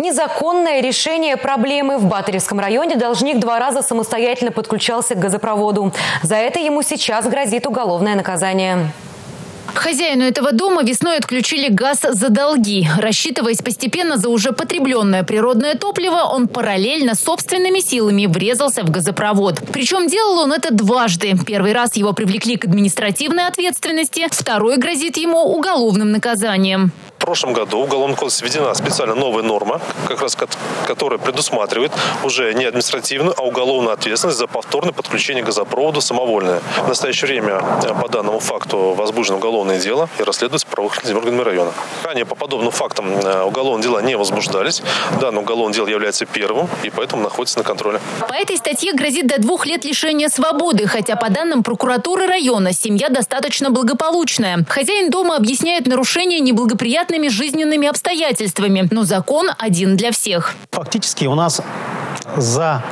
Незаконное решение проблемы. В Батаревском районе должник два раза самостоятельно подключался к газопроводу. За это ему сейчас грозит уголовное наказание. Хозяину этого дома весной отключили газ за долги. Рассчитываясь постепенно за уже потребленное природное топливо, он параллельно собственными силами врезался в газопровод. Причем делал он это дважды. Первый раз его привлекли к административной ответственности, второй грозит ему уголовным наказанием прошлом году в Уголовном кодексе введена специально новая норма, как раз которая предусматривает уже не административную, а уголовную ответственность за повторное подключение газопровода самовольное. В настоящее время э, по данному факту возбуждено уголовное дело и расследуется правоохранительными органами района. Ранее по подобным фактам э, уголовные дела не возбуждались. Данное уголовное дело является первым и поэтому находится на контроле. По этой статье грозит до двух лет лишения свободы, хотя по данным прокуратуры района семья достаточно благополучная. Хозяин дома объясняет нарушение неблагоприятными разными жизненными обстоятельствами, но закон один для всех. Фактически у нас за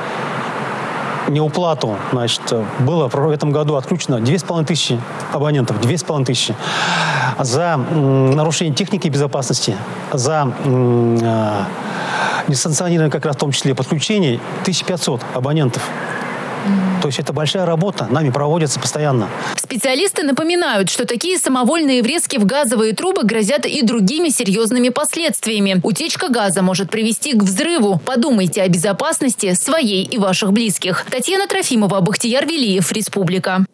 неуплату, значит, было в этом году отключено 2500 абонентов, 2500. За нарушение техники безопасности, за э, несанкционированное как раз в том числе подключение 1500 абонентов. То есть это большая работа, нами проводится постоянно. Специалисты напоминают, что такие самовольные врезки в газовые трубы грозят и другими серьезными последствиями. Утечка газа может привести к взрыву. Подумайте о безопасности своей и ваших близких. Татьяна Трофимова, Бахтияр Велиев, Республика.